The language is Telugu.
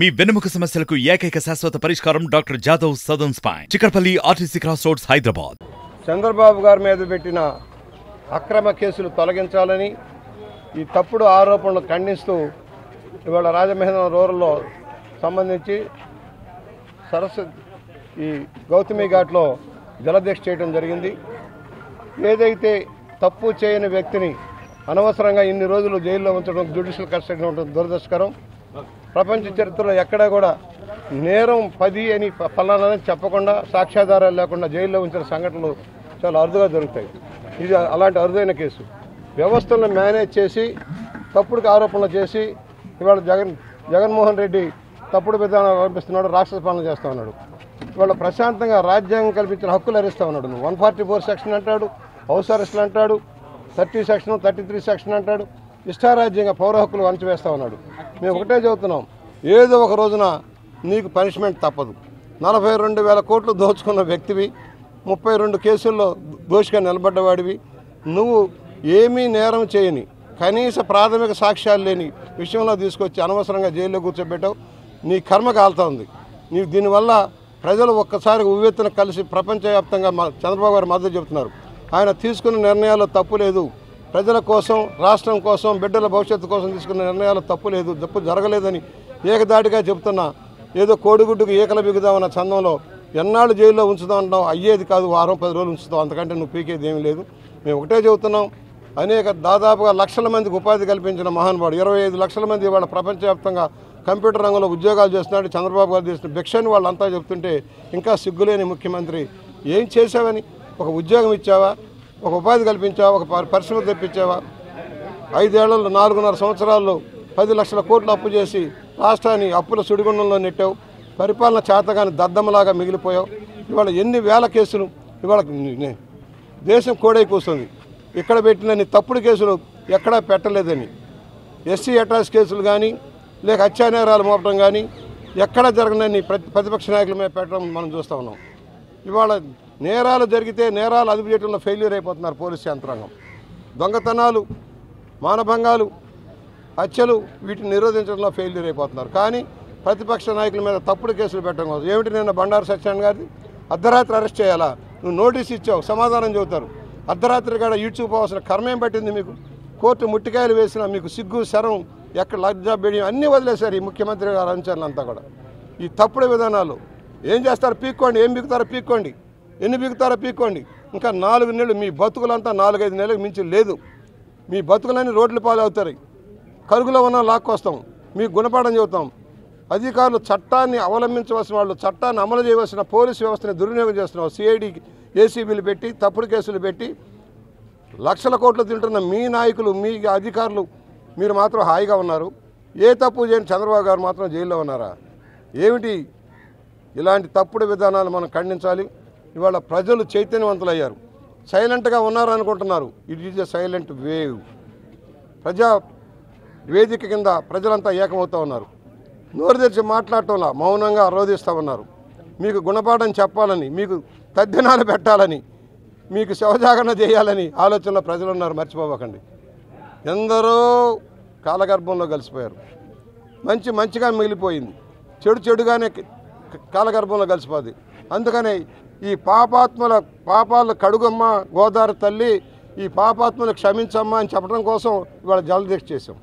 మీ వెన్నెముక సమస్యలకు ఏకైక శాశ్వత పరిష్కారం doctor Jadhav Sadan spine. Chikkadpally RTC cross roads Hyderabad. Chandrababu గారి మీద పెట్టిన అక్రమ కేసులు తొలగించాలని ఈ తప్పుడు ఆరోపణలు ఖండిస్తూ ఇవాళ రాజమహేంద్రం రూరల్లో సంబంధించి సరస్సు ఈ గౌతమి ఘాట్లో జలదీక్ష చేయడం జరిగింది. ఏదైతే తప్పు చేయని వ్యక్తిని అనవసరంగా ఇన్ని రోజులు జైల్లో ఉంచడం జ్యుడిషియల్ కస్టడీ ఉండడం దురదృష్టకరం. ప్రపంచ చరిత్రలో ఎక్కడా కూడా నేరం పది అని ప- చెప్పకుండా సాక్ష్యాధారాలు లేకుండా జైల్లో ఉంచిన సంఘటనలు చాలా అరుదుగా జరుగుతాయి. ఇది అలాంటి అరుదైన కేసు. వ్యవస్థలను మేనేజ్ చేసి తప్పుడు ఆరోపణలు చేసి ఇవాళ జగన్ జగన్మోహన్ రెడ్డి తప్పుడు విధానాలు అవలంబిస్తున్నాడు రాక్షస పాలన చేస్తూ ఉన్నాడు. ఇవాళ ప్రశాంతంగా రాజ్యాంగం కల్పించిన హక్కులు అరిస్తూ ఉన్నాడు. వన్ ఫార్టీ ఫోర్ సెక్షన్ అంటాడు హౌస్ అరెస్టులు అంటాడు thirty section thirty three section అంటాడు. ఇష్టారాజ్యంగా పౌర హక్కులు అణచివేస్తా ఉన్నాడు. మేము ఒకటే చెబుతున్నాం ఏదో ఒక రోజున నీకు పనిష్మెంట్ తప్పదు. నలభై రెండు వేల కోట్లు దోచుకున్న వ్యక్తివి ముప్పై రెండు కేసుల్లో దోషిగా నిలబడ్డవాడివి. నువ్వు ఏమీ నేరం చేయని కనీస ప్రాథమిక సాక్ష్యాలు లేని విషయంలో తీసుకొచ్చి అనవసరంగా జైల్లో కూర్చోబెట్టావు. నీ కర్మ కాలుతోంది నీవు దీనివల్ల ప్రజలు ఒక్కసారి ఉవ్వెత్తున కలిసి ప్రపంచవ్యాప్తంగా చంద్రబాబు గారు మద్దతు చెబుతున్నారు. ఆయన తీసుకున్న నిర్ణయాల్లో తప్పు లేదు. ప్రజల కోసం రాష్ట్రం కోసం బిడ్డల భవిష్యత్తు కోసం తీసుకున్న నిర్ణయాలు తప్పు లేదు తప్పు జరగలేదని ఏకదాటిగా చెబుతున్నా. ఏదో కోడిగుడ్డుకు ఏకల బిగుదామన్న చందంలో ఎన్నాళ్ళు జైల్లో ఉంచుదాం అంటున్నావు అయ్యేది కాదు వారం పది రోజులు ఉంచుతాం అంతకంటే నువ్వు పీకేది ఏమీ లేదు. మేము ఒకటే చెబుతున్నాం. అనేక దాదాపుగా లక్షల మందికి ఉపాధి కల్పించిన మహానుభావుడు ఇరవై ఐదు లక్షల మంది ఇవాళ ప్రపంచవ్యాప్తంగా కంప్యూటర్ రంగంలో ఉద్యోగాలు చేస్తున్నాడు. చంద్రబాబు గారు చేసిన భిక్షని వాళ్ళంతా చెప్తుంటే ఇంకా సిగ్గులేని ముఖ్యమంత్రి ఏం చేసావని ఒక ఉద్యోగం ఇచ్చావా? ఒక ఉపాధి కల్పించావా ఒక పరిశ్రమ తెప్పించావా? ఐదేళ్ళలో నాలుగున్నర సంవత్సరాల్లో పది లక్షల కోట్లు అప్పు చేసి రాష్ట్రాన్ని అప్పుల సుడిగుండంలో నెట్టావు. పరిపాలన చేతగాని దద్దమ్మలాగా మిగిలిపోయావు. ఇవాళ ఎన్ని వేల కేసులు ఇవాళ దేశం కోడై కూస్తుంది. ఇక్కడ పెట్టినన్ని తప్పుడు కేసులు ఎక్కడా పెట్టలేదని. ఎస్సీ అటాచ్ కేసులు కానీ లేక హత్యానేరాలు మోపడం కానీ ఎక్కడ జరగనని ప్రతి ప్రతిపక్ష నాయకుల మీద పెట్టడం మనం చూస్తూ ఉన్నాం. ఇవాళ నేరాలు జరిగితే నేరాలు అదుపు చేయడంలో ఫెయిల్యూర్ అయిపోతున్నారు పోలీస్ యంత్రాంగం. దొంగతనాలు మానభంగాలు హత్యలు వీటిని నిరోధించడంలో ఫెయిల్యూర్ అయిపోతున్నారు. కానీ ప్రతిపక్ష నాయకుల మీద తప్పుడు కేసులు పెట్టడం కోసం ఏమిటి నిన్న బండారు సత్యనారాయణ గారిది? అర్ధరాత్రి అరెస్ట్ చేయాలా? నువ్వు నోటీస్ ఇచ్చావు సమాధానం చెబుతారు. అర్ధరాత్రి కాడ ఈడ్చుకుపోవాల్సిన కర్మేం పట్టింది మీకు? కోర్టు ముట్టికాయలు వేసినా మీకు సిగ్గు శరం ఎక్కడ లజ్జా బెడియం అన్నీ వదిలేశారు ఈ ముఖ్యమంత్రి గారు అనుచరులంతా కూడా. ఈ తప్పుడు విధానాలు ఏం చేస్తారు? పీక్కోండి. ఏం పీకుతారో పీక్కోండి. ఎన్ని పీకుతారో పీక్కోండి. ఇంకా నాలుగు నెలలు మీ బతుకులంతా నాలుగైదు నెలలకు మించి లేదు. మీ బతుకులన్నీ రోడ్ల పాలు అవుతాయి కరుగులో ఉన్న లాక్కొస్తాం మీకు గుణపాఠం చెబుతాం. అధికారులు చట్టాన్ని అవలంబించవలసిన వాళ్ళు చట్టాన్ని అమలు చేయవలసిన పోలీసు వ్యవస్థని దుర్వినియోగం చేస్తున్నారు సిఐడి ఏసీబీలు పెట్టి తప్పుడు కేసులు పెట్టి లక్షల కోట్లు తింటున్న మీ నాయకులు మీ అధికారులు మీరు మాత్రం హాయిగా ఉన్నారు. ఏ తప్పు చేయని చంద్రబాబు గారు మాత్రం జైల్లో ఉన్నారా? ఏమిటి? ఇలాంటి తప్పుడు విధానాలు మనం ఖండించాలి. ఇవాళ ప్రజలు చైతన్యవంతులయ్యారు. సైలెంట్గా ఉన్నారనుకుంటున్నారు. It is a silent wave Praja Vedika కింద ప్రజలంతా ఏకమవుతూ ఉన్నారు. నోరు తెరిచి మాట్లాడటంలా మౌనంగా ఆరోధిస్తూ ఉన్నారు. మీకు గుణపాఠం చెప్పాలని మీకు తద్దినాలు పెట్టాలని మీకు శవజాగరణ చేయాలని ఆలోచనలో ప్రజలు ఉన్నారు మర్చిపోవకండి ఎందరో కాలగర్భంలో కలిసిపోయారు. మంచి మంచిగా మిగిలిపోయింది. చెడు చెడుగానే కాలగర్భంలో కలిసిపోద్ది. అందుకనే ఈ పాపాత్మల పాపాలు కడుగమ్మ గోదావరి తల్లి ఈ పాపాత్మలు క్షమించమ్మా అని చెప్పడం కోసం ఇవాళ జలదీక్ష చేసాం